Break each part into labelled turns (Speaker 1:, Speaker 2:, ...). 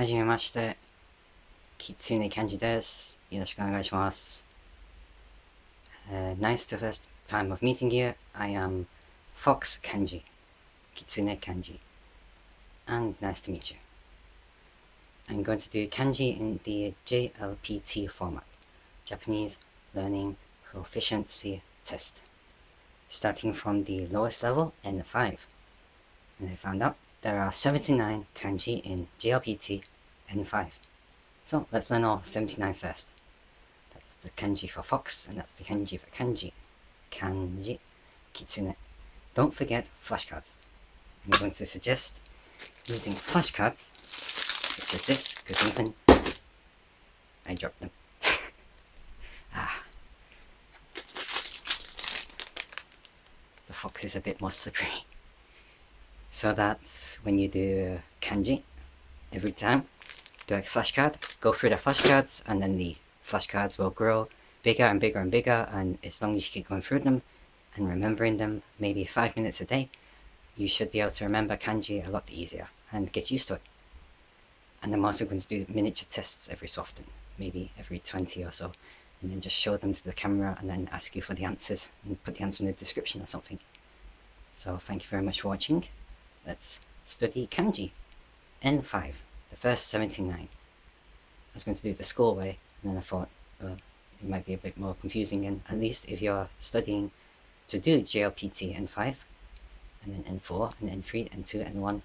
Speaker 1: はじめまして。キツネカンジです。よろしくお願いします。Uh, nice to first time of meeting you. I am Fox Kanji. Kitsune Kanji. And nice to meet you. I'm going to do kanji in the JLPT format. Japanese Learning Proficiency Test. Starting from the lowest level, N5. And I found out there are 79 kanji in JLPT N5. So let's learn all 79 first. That's the kanji for fox, and that's the kanji for kanji. Kanji, kitsune. Don't forget flashcards. I'm going to suggest using flashcards, such as this, because even I dropped them. ah. The fox is a bit more slippery. So that's when you do kanji, every time, a flashcard, go through the flashcards, and then the flashcards will grow bigger and bigger and bigger, and as long as you keep going through them and remembering them, maybe five minutes a day, you should be able to remember kanji a lot easier and get used to it. And I'm also going to do miniature tests every so often, maybe every 20 or so, and then just show them to the camera and then ask you for the answers and put the answer in the description or something. So thank you very much for watching. Let's study kanji. N5, First 79. I was going to do the score way, and then I thought, well, it might be a bit more confusing, and at least if you're studying to do JLPT N5, and then N4, and N3, N2, N1,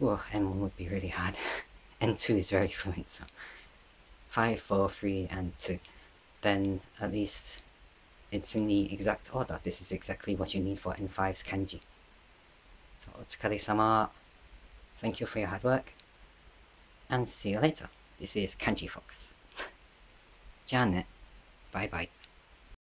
Speaker 1: well, N1 would be really hard. N2 is very fluent, so 5, 4, 3, and 2. Then at least it's in the exact order. This is exactly what you need for N5's kanji. So, otsukare sama. Thank you for your hard work And see you later. This is Kanji Fox. じゃあね。バイバイ。